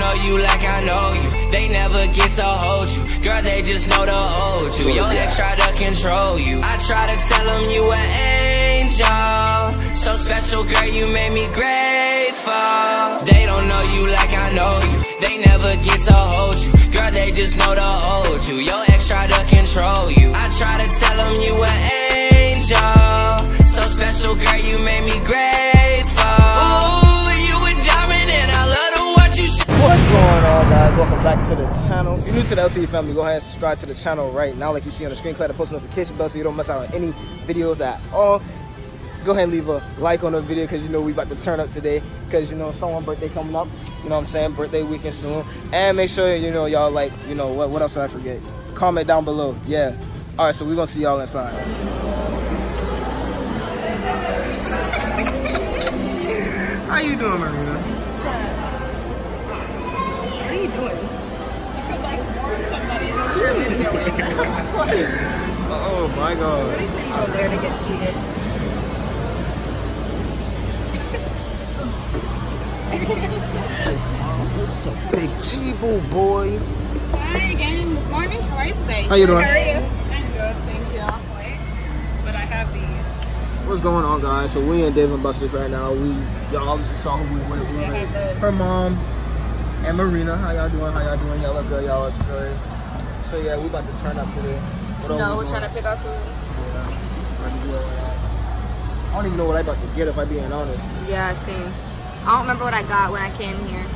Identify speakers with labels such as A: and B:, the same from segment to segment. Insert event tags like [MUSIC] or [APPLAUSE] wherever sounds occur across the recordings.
A: know you like I know you. They never get to hold you. Girl, they just know to hold you. Your ex try to control you. I try to tell them you an angel. So special, girl, you made me grateful. They don't know you like I know you. They never get to hold you. Girl, they just know to hold you. Your ex try to control you. I try to tell them you an angel. So special, girl, you made me grateful.
B: What's going on guys? Welcome back to the channel. If you're new to the LTE family, go ahead and subscribe to the channel right now like you see on the screen. Click the post notification bell so you don't miss out on any videos at all. Go ahead and leave a like on the video because you know we about to turn up today because you know someone's birthday coming up. You know what I'm saying? Birthday weekend soon. And make sure you know y'all like, you know, what, what else did I forget? Comment down below. Yeah. Alright, so we're gonna see y'all inside. How you doing, Marina?
C: What are you doing? [LAUGHS]
B: Oh my god.
C: Go there to get seated.
B: It's a big table, boy.
D: Hi again. Good morning. How are you today?
B: How you doing?
D: How are you? I'm good, thank you. Wait, but I have these.
B: What's going on, guys? So we in Dave and Buster's right now. We y'all obviously saw who we went. We
D: Yeah, I
B: went
D: have those.
B: her mom and Marina. How y'all doing? How y'all doing? Y'all look good. Y'all look good. So yeah, we about to turn up today. What
C: No, we're
B: we
C: trying to pick our food.
B: Yeah. About to do all that. I don't even know what I about to get if I'm being honest.
C: Yeah, same. I don't remember what I got when I came here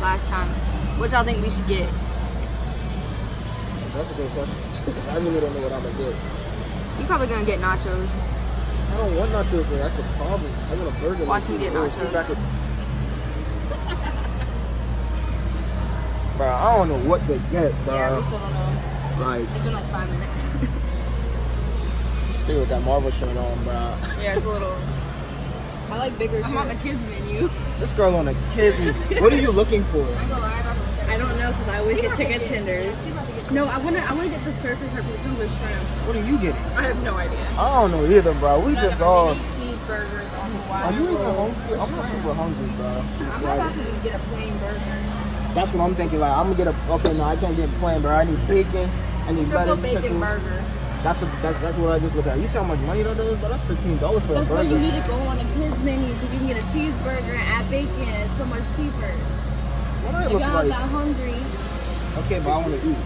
C: last time. What y'all think we should get?
B: That's a good question. [LAUGHS] I really don't know what I'm gonna get.
C: You probably gonna get nachos.
B: I don't want nachos. though. That's the problem. I want a burger.
C: Watch him get nachos. [LAUGHS]
B: back with- Bro, I don't know what to get, bro.
C: Yeah, we still don't know.
B: Like,
C: It's been like five minutes.
B: still with that Marvel shirt on, bro.
C: yeah, it's a little. [LAUGHS] I like bigger
D: I'm on the kids menu.
B: This girl on the kid. What are you looking for? [LAUGHS]
D: I don't know because I always
C: She
D: get
C: to
D: chicken
C: get-
D: tenders. No, I wanna I wanna get the surface shrimp because with shrimp.
B: What are you getting?
D: I have no idea.
B: I don't know either, bro. We just all.
C: Cheeseburgers on the
B: Are you even
C: wild.
B: hungry? I'm not super hungry, bro.
C: I'm
B: Like,
C: about to just get a plain burger.
B: That's what I'm thinking. Like, I'm gonna get a. Okay, no, I can't get plain, bro. I need bacon. I need
C: Triple
B: lettuce,
C: bacon
B: pickles.
C: burger.
B: That's a, that's exactly what I just looked at. You see how much money that is? But that's fifteen dollars for
D: That's
B: a
D: why you need to go on a kids menu because you can get a cheeseburger and add bacon. It's so much cheaper.
B: What I
D: If
B: look
D: y'all
B: like?
D: that hungry,
B: Okay, but I want to eat.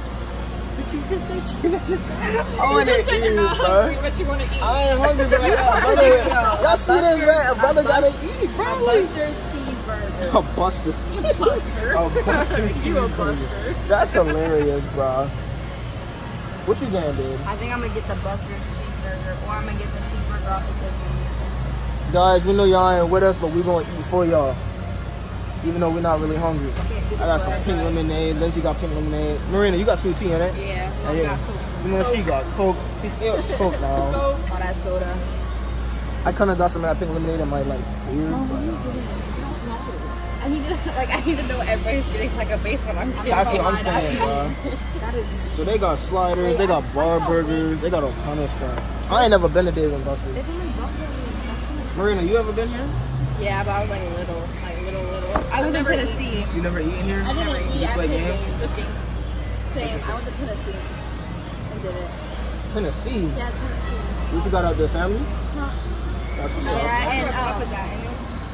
D: but you just said you [LAUGHS]
B: I want to
D: said you're
B: eat,
D: not
B: bro.
D: hungry, but you want to eat.
B: I ain't hungry, but [LAUGHS] yeah, brother. Y'all see this, man? A brother gotta eat,
C: A
B: bro.
C: Buster's cheeseburger.
B: A buster.
D: Buster.
B: A [LAUGHS] buster.
D: You a buster.
B: That's hilarious, bro. What you getting, dude?
C: I think I'm gonna get the Buster's cheeseburger, or I'm gonna get the cheeseburger off the Disney.
B: Guys, we know y'all ain't with us, but we gonna eat for y'all. Even though we're not really hungry. I got some pink lemonade. Lyndsey got pink lemonade. Marina, you got sweet tea in it?
C: Yeah,
B: Oh, yeah. You know she got Coke. She's still [LAUGHS] Coke now.
C: all that soda.
B: I kinda got some of that pink lemonade in my like beard.
D: Oh, I need to [LAUGHS] like I need to know everybody's getting like a base when I'm getting.
B: That's what I'm saying, [LAUGHS] bro. So they got sliders, they got bar burgers, they got a ton of stuff. I ain't never been to Dave and Buster's.
C: Isn't it Buffalo?
B: Marina, you ever been here?
D: Yeah, but I was like little, like little, little. I was in
C: never
D: Tennessee.
B: You never eaten here?
D: I didn't eat
B: You
D: at
B: play
D: Pit
B: games?
D: games. Just games. Same. I went to Tennessee and did it.
B: Tennessee.
D: Yeah, Tennessee.
B: What you got out there, family? That's what's up.
D: Yeah, and
C: where
D: um,
C: Papa got it.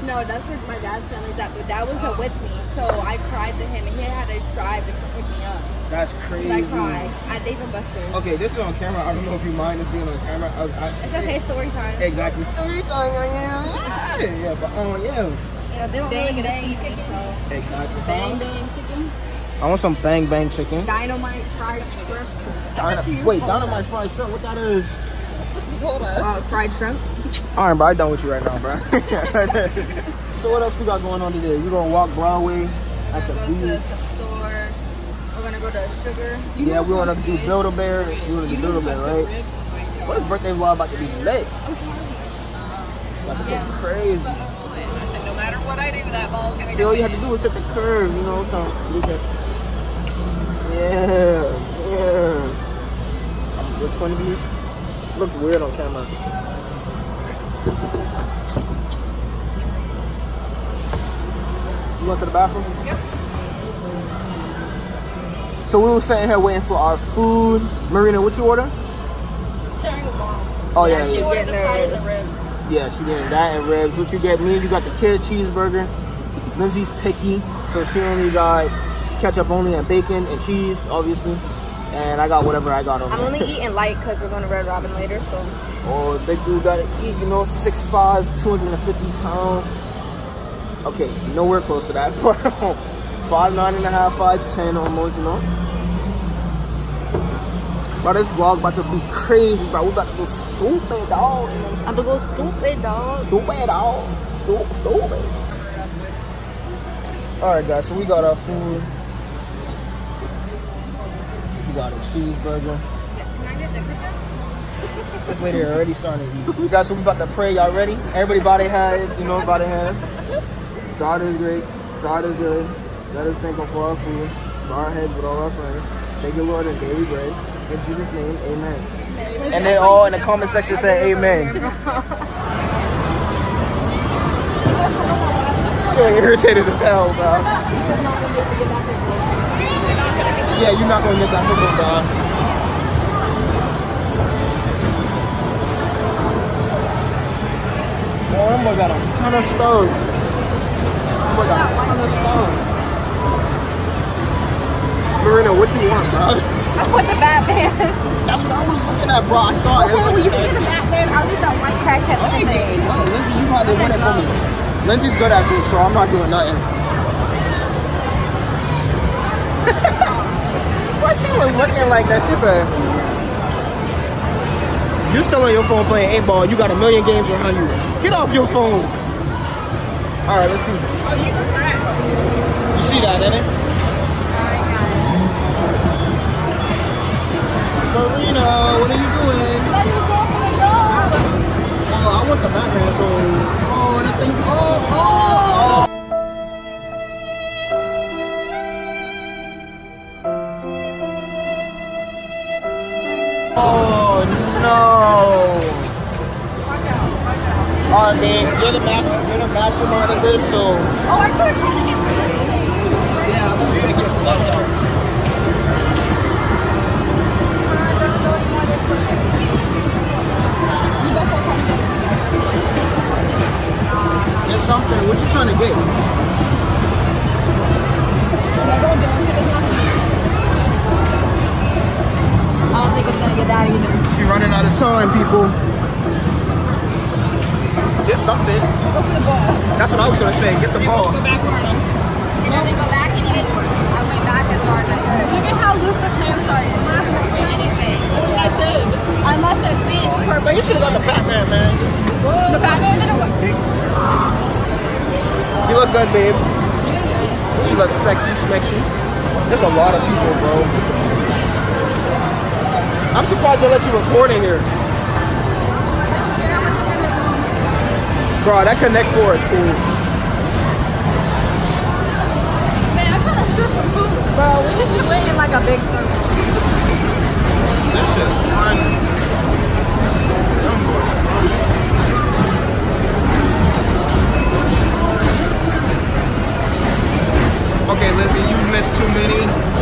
D: No, that's where my dad's family at, but dad wasn't with me, so I cried to him, and he had to drive to pick me up.
B: That's
D: crazy. I cried at Dave and Buster's.
B: Okay, this is on camera. I don't know if you mind this being on camera. I, I,
D: It's okay, story time.
B: Exactly. Story time. Yeah, yeah, but um, yeah.
D: Yeah, they don't
C: Bang
D: really get
C: bang
D: to see me,
C: chicken.
D: so.
B: Exactly.
C: Bang bang chicken.
B: I want some bang bang chicken.
C: Dynamite fried shrimp.
B: Wait, dynamite fried shrimp. What that is?
D: Hold up.
C: Uh, fried shrimp.
B: All right, bro. I done with you right now, bro. [LAUGHS] so what else we got going on today? We gonna walk Broadway at the
C: We're gonna go to
B: beach.
C: We're gonna go to Sugar.
B: Yeah, we wanna do Build a Bear. We wanna do Build a Bear, right? What is birthday vlog about to be lit? About to go crazy.
D: I said, no matter what I do, that ball's gonna
B: See, all you have to do is hit the curve, you know, so you can. Yeah, yeah. The twinsies. Looks weird on camera. You went to the bathroom?
D: Yep.
B: So we were sitting here waiting for our food. Marina, what you order?
D: Sharing with mom.
B: Oh yeah, yeah
D: She
B: yeah,
D: ordered the
C: getting
D: side of the ribs.
B: yeah. She getting that and ribs. What you get? Me, you got the kid cheeseburger. Lyndsey's picky, so she only got ketchup only and bacon and cheese, obviously. And I got whatever I got over.
C: I'm only eating light because we're going to Red Robin later, so.
B: Oh, big dude gotta eat, you know, 6'5", 250 pounds. Okay, nowhere close to that, [LAUGHS] but five nine and a half, five ten almost, you know. Bro, this vlog about to be crazy, bro. We about to go stupid, dog. I'm
C: to go stupid, dog.
B: Stupid, dog. Stupid, stupid. All right, guys. So we got our food. Got a cheeseburger. [LAUGHS] This lady already starting to eat. You guys, so we about to pray. Y'all ready? Everybody their heads, you know, their heads. God is great. God is good. Let us thank Him for our food. Bow our heads with all our friends. Thank you, Lord, and daily bread. In Jesus' name, amen. And they all in the comment section say amen. [LAUGHS] You're irritated as hell, bro. Yeah, you're not gonna get that football, dog. Oh, that boy got a ton of stove. That boy got a ton of stove. Marina, what you want, bro?
D: I put the Batman.
B: That's what I was looking at, bro. I saw it.
D: Okay, well, you can get the Batman. I'll leave that white crackhead thing.
B: Lyndsey, you probably win it for me. Lyndsey's good at this, so I'm not doing nothing. [LAUGHS] Why she was looking like that? She said, "You still on your phone playing eight ball? You got a million games behind you. Get off your phone." All right, let's see.
D: Oh, you scratched.
B: You see that, innit? Marina, what are you doing?
D: thought he was going for the dog.
B: Oh, I want the Batman, so. Oh, that thing. Oh, oh, Oh, no.
D: Watch out, watch out.
B: All right, man. You're the, master, you're the mastermind of this, so.
D: Oh, I should have tried to get this thing.
B: Yeah, I'm going to say get some love, though.
D: Uh, doesn't go anymore this way. You best not get it.
B: There's something. What you trying to get?
C: Think it's going to get that either.
B: She running out of time, people. Get something.
D: Go for the ball.
B: That's what I was gonna say. Get the ball.
D: Go back around.
C: It doesn't go back anymore. I went back as far as I could.
D: Look at how loose the clamps are. It's not going to do anything. That's what I said. I must have been
B: Man, you should have got the Batman, man.
D: The Batman didn't work.
B: You look good, babe. She looks sexy, smexy. There's a lot of people, bro. I'm surprised they let you record in here. Bro, that Connect 4 is cool.
D: Man, I'm trying to shoot some food.
C: Bro, we just went in like a big circle.
B: This shit's fun. Okay, Lizzie, you missed too many.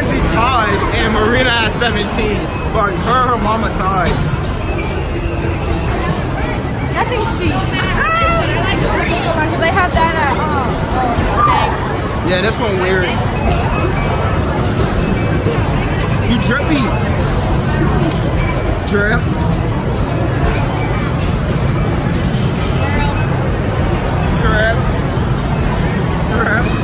B: Lyndsey tied, and Marina at 17. But her and her mama tied.
C: Nothing cheap. I like it on Because they have that at, um, oh, thanks.
B: Yeah, this one weird. You drippy. Drip. Drip. Drip.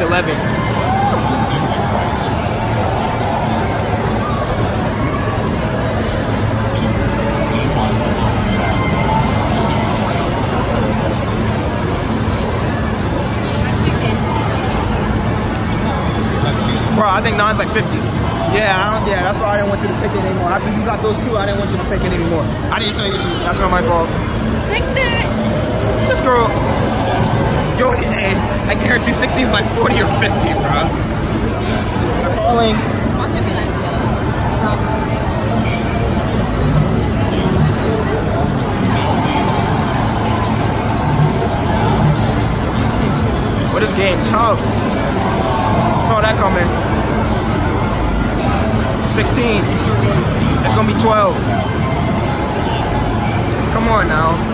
B: 11. Bro, I think nine's like 50. Yeah, I don't, yeah, that's why I didn't want you to pick it anymore. After you got those two, I didn't want you to pick it anymore. I didn't tell you to. That's not my fault.
D: Six
B: Let's go go in and I guarantee 16 is like 40 or 50, bro. They're Falling. What is game tough? Saw that coming. 16. It's gonna be 12. Come on now.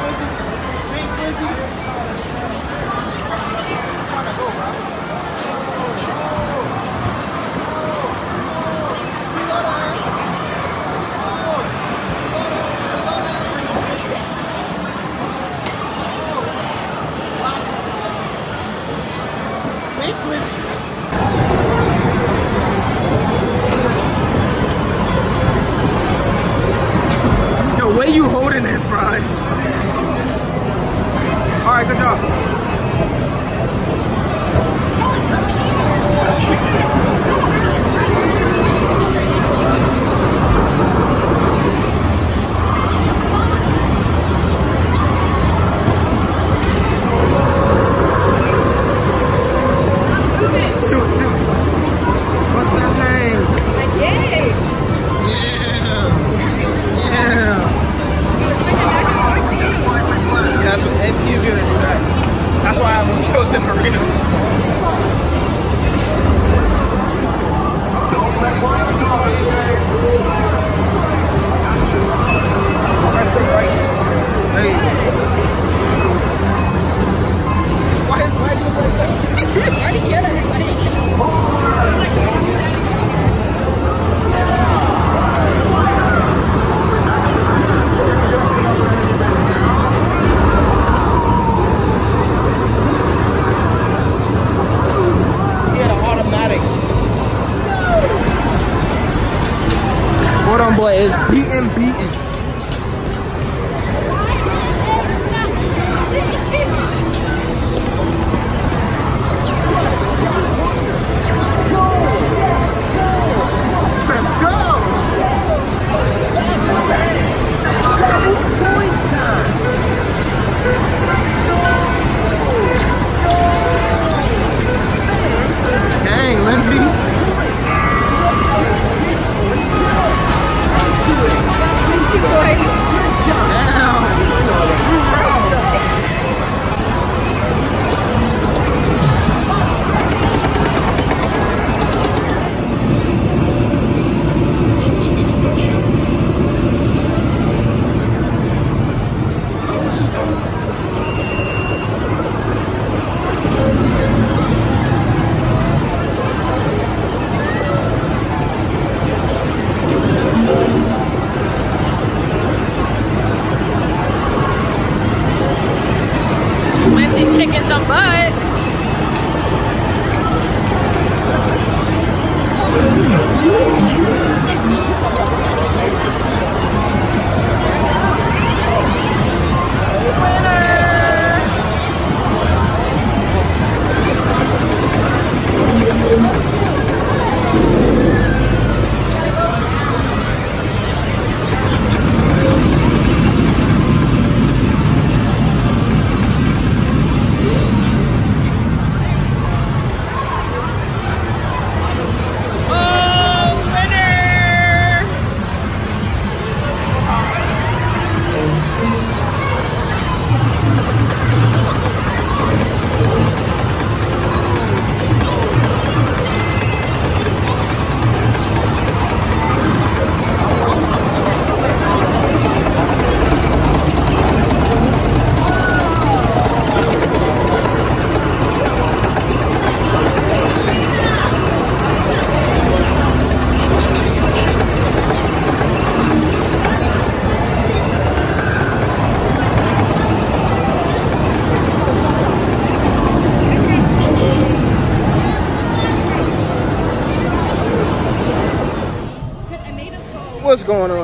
B: try. All right, good job. Shoot, shoot. What's that name?
D: Yay!
B: Yeah.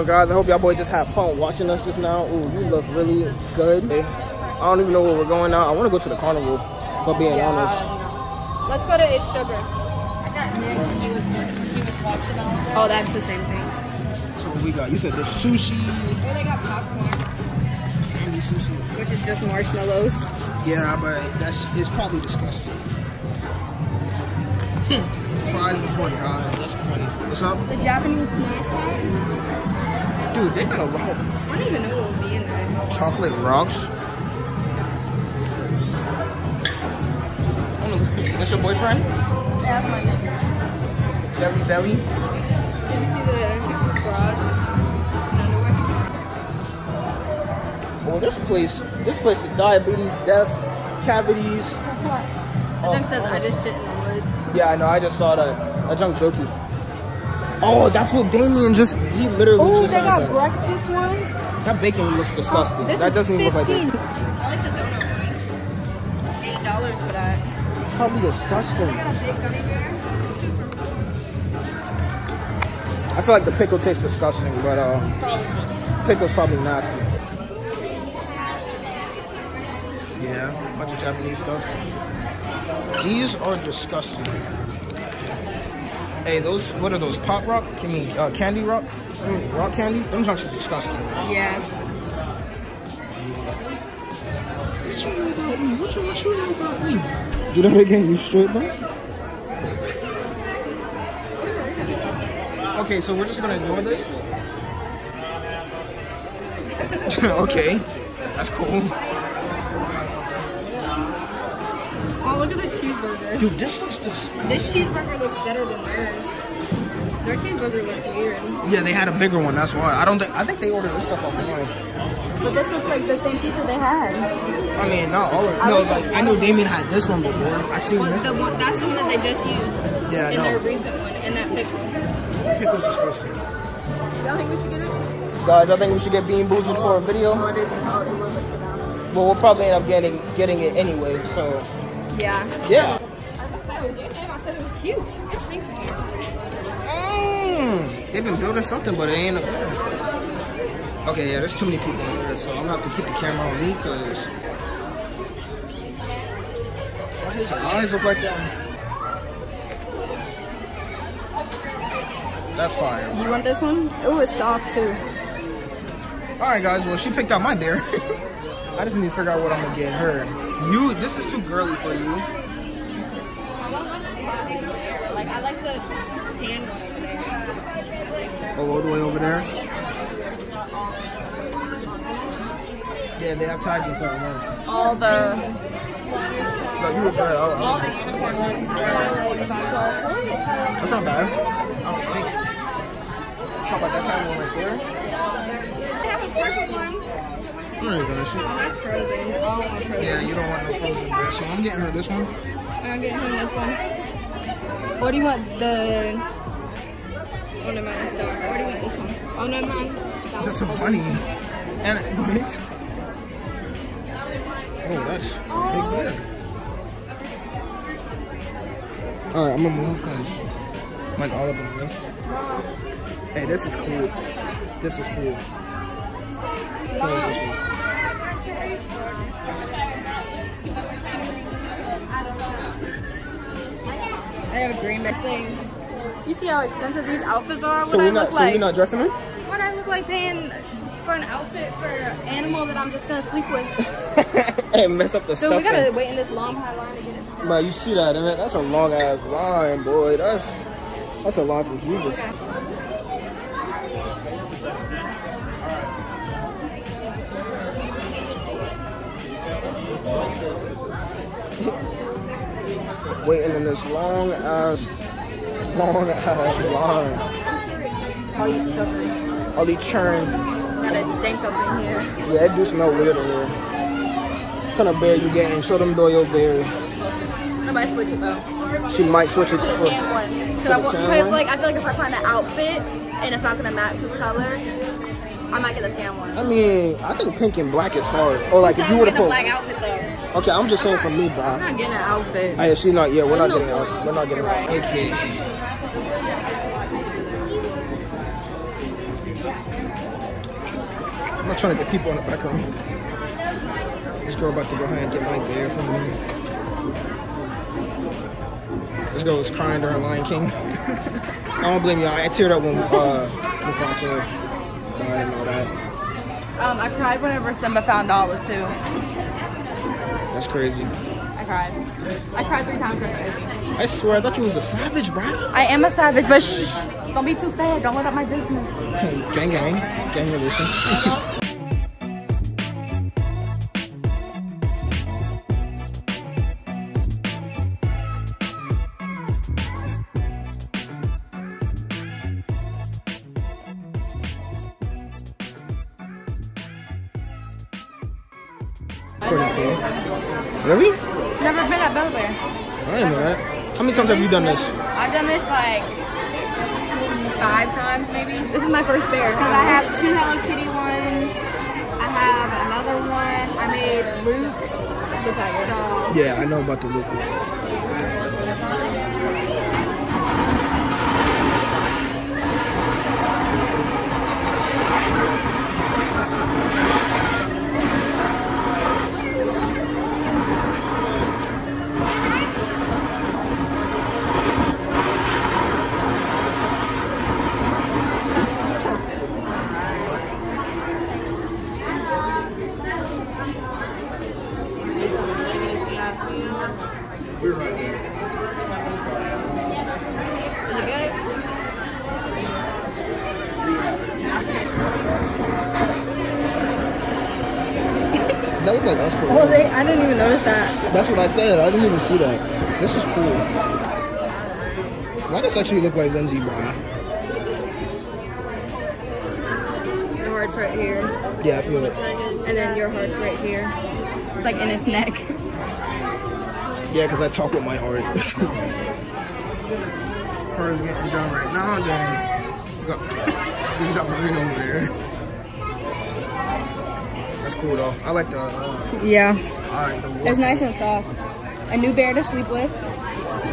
B: guys. I hope y'all boys just have fun watching us just now. Ooh, you look really good. I don't even know where we're going now. I want to go to the carnival, but being
C: yeah,
B: honest.
C: Let's go to It's Sugar. Oh, that's the same thing.
B: So we got, you said the sushi.
C: Oh, they got popcorn.
B: Candy sushi.
C: Which is just marshmallows.
B: Yeah, but that's it's probably disgusting. [LAUGHS] Fries before God. That's funny. What's up?
C: The Japanese snack
B: Dude, they got a lot
C: I don't even know what would be in there.
B: chocolate rocks. That's your boyfriend?
C: Yeah, that's my name.
B: Jelly Belly?
C: Did you see the bras and underwear?
B: Oh, this place, this place is diabetes, death, cavities. [LAUGHS]
C: The junk says I just shit in the woods.
B: Yeah, I know. I just saw that. That junk jokey. Oh, that's what Damien just. He literally
C: Oh,
B: just
C: they got
B: that.
C: breakfast ones.
B: That bacon looks disgusting.
C: This
B: that
C: is
B: doesn't even look like
C: 15.
B: bacon.
C: I like the donut one. Eight dollars for that.
B: Probably disgusting.
C: They got a big gummy bear.
B: I feel like the pickle tastes disgusting, but uh, pickle's probably nasty. Yeah, bunch of Japanese stuff. These are disgusting. Hey, those what are those? Pop rock? Can mean uh, candy rock? I mean, rock candy? Them junks are disgusting.
C: Yeah.
B: What you know about me? What you, what you know about me? Do that again, you straight, bro? Okay, so we're just gonna ignore this. [LAUGHS] okay, that's cool.
C: Oh, look at the cheeseburger.
B: Dude, this looks disgusting.
C: This cheeseburger looks better than theirs. Their cheeseburger looks weird.
B: Yeah, they had a bigger one. That's why. I don't think. I think they ordered this stuff online.
C: But this looks like the same pizza they had.
B: I mean, not all of.
C: I
B: No,
C: like
B: like. I know Damien had this one before. I've seen
C: Well,
B: this.
C: the one, that's the one that they just used.
B: Yeah,
C: in
B: know.
C: their recent one, and that pickle.
B: Pickle's disgusting.
C: Y'all think we should get it?
B: Guys, I think we should get BeanBoozled for a video.
C: Oh, it is. Oh, it was upside down.
B: Well, we'll probably end up getting getting it anyway. So
C: Yeah.
B: yeah.
D: I said it was cute. It stinks.
B: Mm, they've been building something, but it ain't. A... Okay, yeah, there's too many people in here, so I'm gonna have to keep the camera on me because. Why his eyes look like that? That's fire.
C: You want this one? Ooh, it's soft too.
B: All right, guys. Well, she picked out my beer. [LAUGHS] I just need to figure out what I'm gonna get her. You, this is too girly for you.
C: Like I like the tan one over there.
B: Oh, all the way over there. Yeah, they have tigers and something else.
D: All the
B: No, you look good. I'll- I'll-
D: all the unicorn ones are forty-five dollars.
B: That's not bad. Oh, I don't think. How about that tiny one right there?
C: They have a four foot one.
B: Alright, guys.
C: Oh, that's frozen. I don't want frozen.
B: Yeah, you don't want no frozen beer, so I'm getting her this one.
C: I'm getting him this one. Or do you want the? Oh no, mind. It's dark. Or do you want this one? Oh no. That
B: That's a bunny. And it bites. Oh, that's big oh. beer. Alright, I'm gonna move because like all of them. Hey, this is cool. This is cool. Is this one.
C: I have a green bag things. You see how expensive these outfits are? What
B: So
C: I
B: we're
C: look
B: not, so
C: like?
B: we're not dressing her?
C: What I look like paying for an outfit for an animal that I'm just gonna sleep with. [LAUGHS]
B: and mess up the
C: So
B: stuff.
C: we gotta wait in this long high line to get it.
B: Bro, you see that, man? That's a long ass line, boy. That's that's a line from Jesus. Waiting in this long ass, long ass line.
C: All these children.
B: All these churn.
C: Got a stink up in here.
B: Yeah, it do smell weird in here. What kind of bear you getting? Show them Doyle bear.
D: I might switch it though.
B: She might switch it
D: The
B: for.
D: tan one. Because I want,
B: tan
D: because
B: one?
D: like I feel like if I find an outfit and it's not gonna match this color, I might get the tan one.
B: I mean, I think pink and black is hard. Or like if you to
D: getting
B: put.
D: a black outfit though.
B: Okay, I'm just saying for me, bro.
C: I'm not getting an outfit.
B: Hey, she's not. Yeah, we're not
C: There's
B: getting
C: no
B: out.
C: point.
B: We're not getting
C: You're
B: out. Okay. I'm not trying to get people in the background. This girl about to go ahead and get my beer from me. This girl was crying during Lion King. [LAUGHS] I don't blame y'all. I teared up when uh, Mufasa. No, I didn't know that.
C: Um, I cried whenever Simba found Nala too.
B: That's crazy.
C: I cried. I cried three times.
B: I swear, I thought you was a savage, bro.
C: I am a savage, but shh, don't be too fed. Don't let up my business.
B: gang, gang, gang relation. [LAUGHS] times have you done this?
D: I've done this like five times maybe.
C: This is my first bear.
D: Because I have two Hello Kitty ones. I have another one. I made Luke's. So
B: Yeah, I know about the look. That like us for
C: Well, they, I didn't even notice that.
B: That's what I said. I didn't even see that. This is cool. Why does actually look like Lyndsey, Brown?
C: The heart's right here,
B: Yeah, I feel it.
C: and then your heart's right here. It's like in his neck.
B: Yeah, because I talk with my heart. [LAUGHS] Hers getting done right now, then you got, [LAUGHS] got Marine over there. Cool though. I like the, uh,
C: Yeah,
B: I like the
C: it's nice and soft. A new bear to sleep with.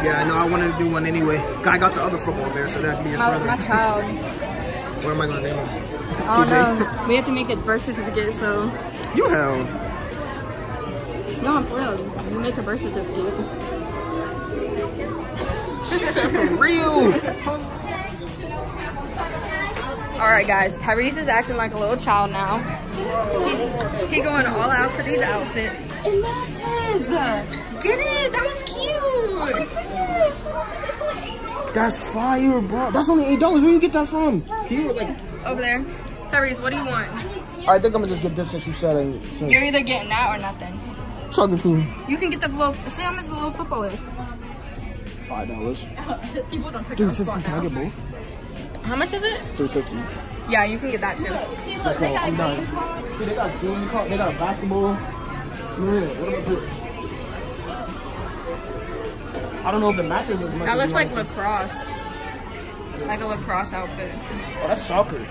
B: Yeah, I know. I wanted to do one anyway. I got the other football bear, so that'd be his
C: My,
B: brother.
C: my child. [LAUGHS]
B: What am I gonna name him?
C: I don't know. We have to make its birth certificate, so.
B: You have.
C: No, for real. You make a birth certificate.
B: She said for real. [LAUGHS]
C: All right, guys. Tyrese is acting like a little child now. He's he going all out for these outfits. It matches. Get it? That was cute.
B: That's fire, bro. That's only eight dollars. Where you get that from? Can you like?
C: Over there. Tyrese, what do you want?
B: I think I'm gonna just get this since you said it. Since
C: You're either getting that or nothing.
B: talking to
C: You can get the little. See how much the little football is.
B: five dollars. [LAUGHS]
C: People don't take
B: Three fifty. Can I get both?
C: How much is it?
B: Three fifty.
C: Yeah, you can get that too.
B: Let's go. I'm done. See, they got game card. They got a basketball. What about this? I don't know if it matches as much.
C: That looks like lacrosse. Like a lacrosse outfit.
B: Oh, that's soccer.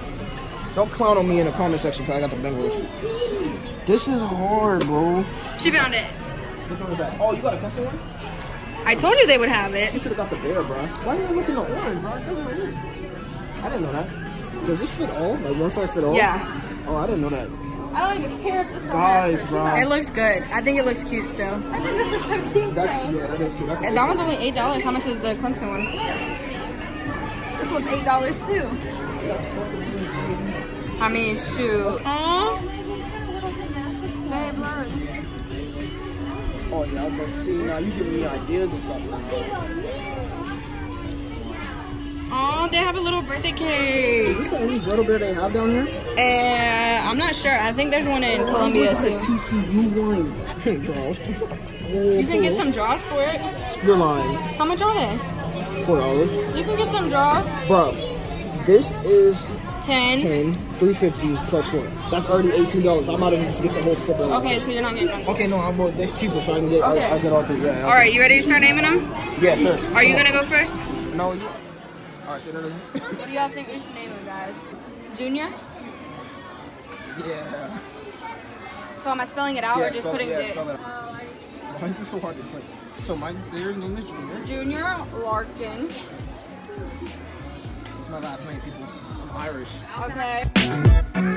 B: Don't clown on me in the comment section because I got the Bengals. This is hard, bro.
C: She found it.
B: Which one is that? Oh, you got a custom one?
C: I told you they would have it.
B: You should have got the bear, bro. Why didn't you look in the orange, bro? I didn't know that. Does this fit all? Like one size fit all?
C: Yeah.
B: Oh, I didn't know that.
C: I don't even care if this don't
B: Guys,
C: match.
B: bro.
C: It looks good. I think it looks cute still.
D: I think this is so cute.
B: That's yeah, that is cute. That's
C: that one's only eight dollars. How much is the Clemson one?
D: This one's eight dollars too.
C: I mean, shoot. Aww.
B: Oh yeah, I was about see now. You giving me ideas and stuff. Now.
C: Oh, they have a little birthday cake.
B: Is this the only Grotto bear they have down here?
C: Uh, I'm not sure. I think there's one in Columbia
B: Look
C: too.
B: TCU one. Charles.
C: You can get some draws for it.
B: You're lying.
C: How much are they?
B: Four dollars,
C: You can get some draws.
B: bro. This is
C: Ten.
B: 10, 350 plus four. That's already eighteen dollars. I might even just get the whole football.
C: Okay, so you're not getting one.
B: Okay, no, I'm well, that's cheaper, so I can get.
C: Okay.
B: I, I get all three. Yeah.
C: All right, you ready to start naming them?
B: Yeah, sure.
C: Are you gonna go first?
B: No. You, all right, say that again.
C: What do y'all think we should name him, guys? Junior?
B: yeah.
C: So am I spelling it out
B: yeah,
C: or just
B: spell,
C: putting
B: yeah,
C: J?
B: spell it out. Why is this so hard to click? So my player's name is Junior.
C: Junior Larkin.
B: It's my last name, people. I'm Irish.
C: Okay.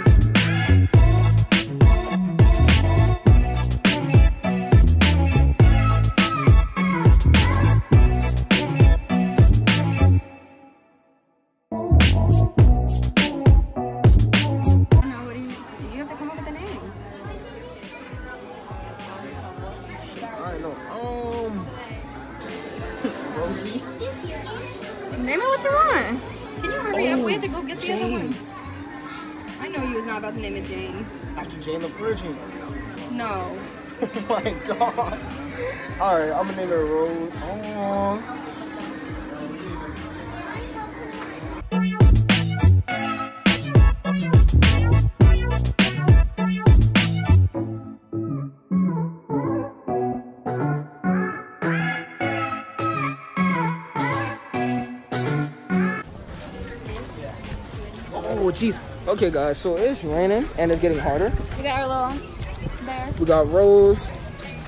B: Okay, guys, so it's raining and it's getting harder.
C: We got our little bear.
B: We got Rose.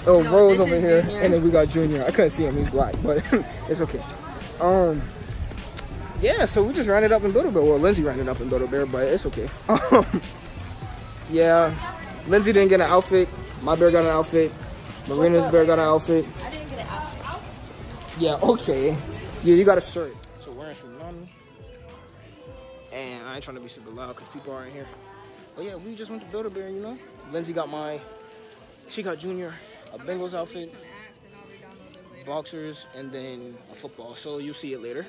B: Oh,
C: No,
B: Rose over here,
C: Junior.
B: and then we got Junior. I couldn't see him; he's black, but [LAUGHS] it's okay. Um, yeah. So we just ran it up in a Bear. Well, Lyndsey ran it up in a Bear, but it's okay. [LAUGHS] Um, yeah, Lyndsey didn't get an outfit. My bear got an outfit. Marina's bear got an outfit.
C: I didn't get it out.
B: Yeah, okay. Yeah, you got a shirt. So wearing. And I ain't trying to be super loud because people aren't here. But yeah, we just went to Build a Bear, you know. Lyndsey got my, she got Junior a Bengals outfit, boxers, and then a football. So you'll see it later.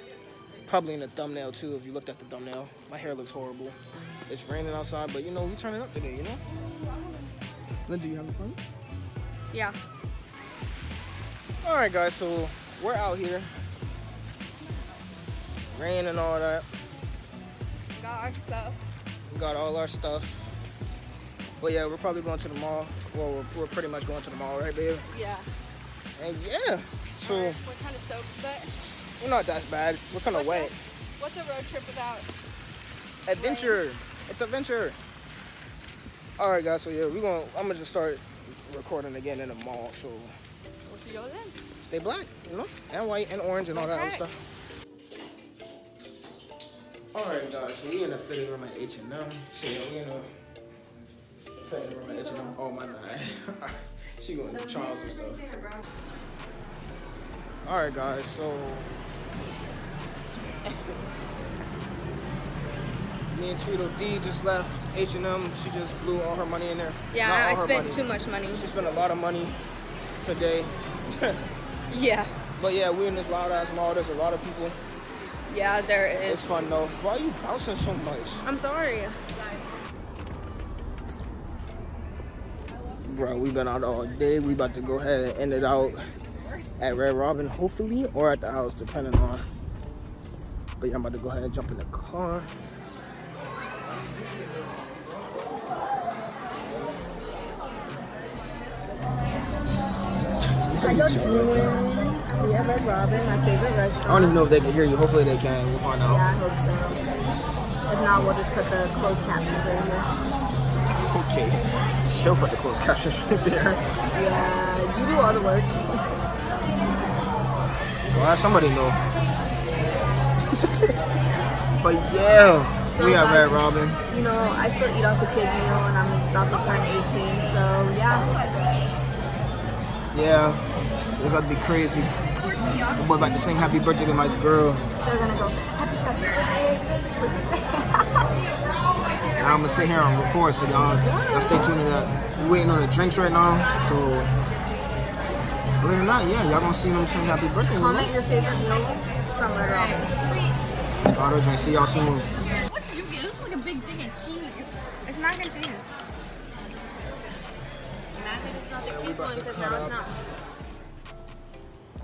B: Probably in the thumbnail too, if you looked at the thumbnail. My hair looks horrible. It's raining outside, but you know, we turning up today, you know? Lyndsey, you having fun?
C: Yeah.
B: All right, guys. So we're out here, rain and all that.
C: Our stuff.
B: We got all our stuff. But yeah, we're probably going to the mall. Well, we're, we're pretty much going to the mall, right, babe?
C: Yeah.
B: And yeah, so
C: We're kind of soaked, but
B: we're not that bad. We're kind of wet.
C: what's a road trip without?
B: Adventure. It's adventure. All right, guys. So yeah, we're going. to I'm gonna just start recording again in the mall. So
C: We'll see y'all then.
B: stay black, you know, and white and orange and all that other stuff. All right, guys. So we in the fitting room at H and M. So yeah, we in the fitting room at H and M. Oh my bad. [LAUGHS] she going to try some stuff. All right, guys. So me and Tweedledee just left H and M. She just blew all her money in there.
C: Yeah, I spent
B: money.
C: too much money.
B: She spent a lot of money today. [LAUGHS]
C: Yeah.
B: but yeah, we in this loud ass mall. There's a lot of people.
C: Yeah, there is.
B: It's fun though. Why are you bouncing so much?
C: I'm sorry.
B: Bro, we've been out all day. We about to go ahead and end it out at Red Robin, hopefully, or at the house, depending on. But yeah, I'm about to go ahead and jump in the car.
C: How y'all doing? Red Robin, my favorite restaurant.
B: I don't even know if they can hear you. Hopefully they can. We'll find out.
C: Yeah, I hope so. If not, we'll just put the closed captions right here.
B: Okay. She'll put the closed captions right there.
C: Yeah, you do all the work.
B: Well, somebody know. [LAUGHS] but yeah,
C: So,
B: we
C: got
B: Red Robin.
C: You know, I still eat off the kids' meal and I'm about to turn 18, so yeah.
B: Yeah, it's about to be crazy. The boy about to sing happy birthday to my girl.
C: They're gonna go, happy, happy birthday, happy birthday.
B: And I'm gonna sit here and record, so y'all, y'all stay tuned to that. We're waiting on the drinks right now, so believe it or not, yeah, y'all gonna see them sing happy birthday. You know?
C: Comment your favorite meal from Red Robin.
B: Start our drink. See y'all soon.
D: What did you get? This is like a big thing of cheese.
C: It's mac and cheese. Mac and it's not the cheese one because now it's not.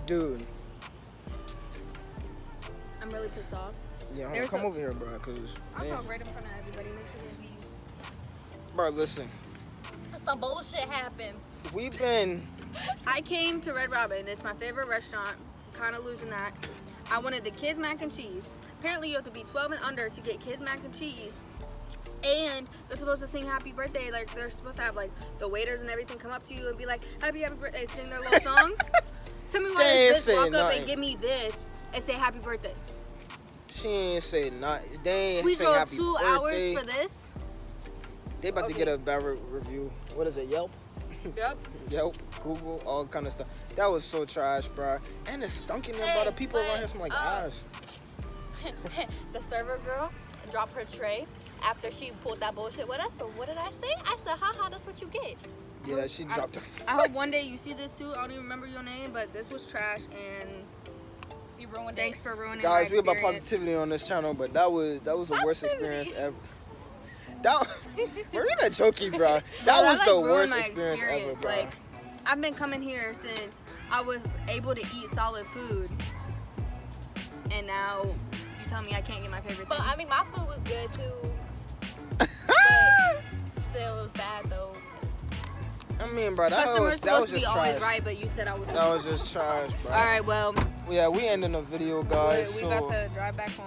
B: Dude,
C: I'm really pissed off.
B: yeah, hold on,
C: There's
B: come
C: a-
B: over here, bro, cause
C: I'll
B: damn.
C: talk right in front of everybody. Make sure they leave.
B: bro, listen,
D: Some bullshit happened.
B: we've been [LAUGHS]
C: I came to Red Robin. It's my favorite restaurant. Kind of losing that. I wanted the kids mac and cheese. Apparently, you have to be 12 and under to get kids mac and cheese. And they're supposed to sing happy birthday. Like they're supposed to have like the waiters and everything come up to you and be like happy happy birthday, sing their little [LAUGHS] song. Tell me why
B: They ain't
C: this
B: say
C: walk up
B: nothing.
C: and give me this and say happy birthday?
B: She ain't say not. They ain't
C: We
B: say
C: drove
B: happy
C: two
B: birthday.
C: hours for this.
B: They about to get a bad re- review. What is it? Yelp. [LAUGHS]
C: Yep. [LAUGHS]
B: Yelp, Google, all kind of stuff. That was so trash, bro. And it's stunk in there, bro. The
D: Hey,
B: people around
D: but,
B: here smell like
D: uh,
B: ass. [LAUGHS]
D: the server girl dropped her tray after she pulled that bullshit with us. So what did I say? I said, haha, that's what you get.
B: Yeah, she
C: I-
B: dropped her.
C: I hope one day you see this too. I don't even remember your name, but this was trash and
D: You ruined
C: Thanks
D: it.
C: for ruining it.
B: Guys,
C: my
B: we about positivity on this channel, but that was that was the worst experience ever. That [LAUGHS] Marina jokey, bro. [LAUGHS] That
C: Bro,
B: was
C: like,
B: the worst
C: my
B: experience, ever, bro.
C: Like, I've been coming here since I was able to eat solid food, and now you tell me I can't get my favorite
D: But
C: thing.
D: I mean, my food was good too. [LAUGHS] but still, it was bad though.
B: I mean, bro, that
C: Customers
B: was that was
C: supposed to be
B: just
C: always right, but you said I was.
B: That was just trash, bro.
C: All right, well,
B: Yeah, we ending the video, guys.
C: we
B: so
C: about to drive back home.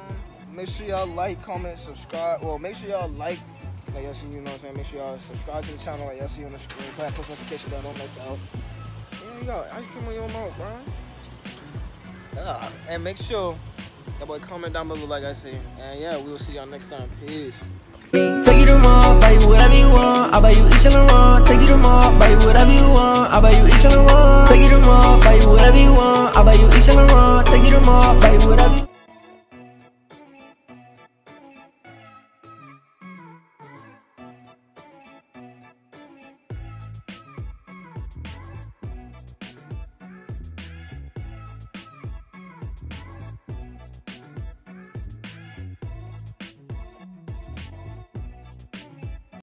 B: make sure y'all like, comment, subscribe. Well, make sure y'all like, like y'all see, you know what I'm saying. Make sure y'all subscribe to the channel, like y'all see on the screen. Clap post notification bell, don't miss out. Yeah, you got ice cream on your mouth, bro. Yeah, and make sure that boy comment down below, like I said. And yeah, we will see y'all next time. Peace.
A: Take you to mall, buy you whatever you want. I buy you Yves Saint Laurent. Take you to mall, buy you whatever you want. I buy you Yves Saint Laurent. Take you to mall, buy you whatever you want. I buy you Yves Saint Laurent. Take you to mall, buy you whatever.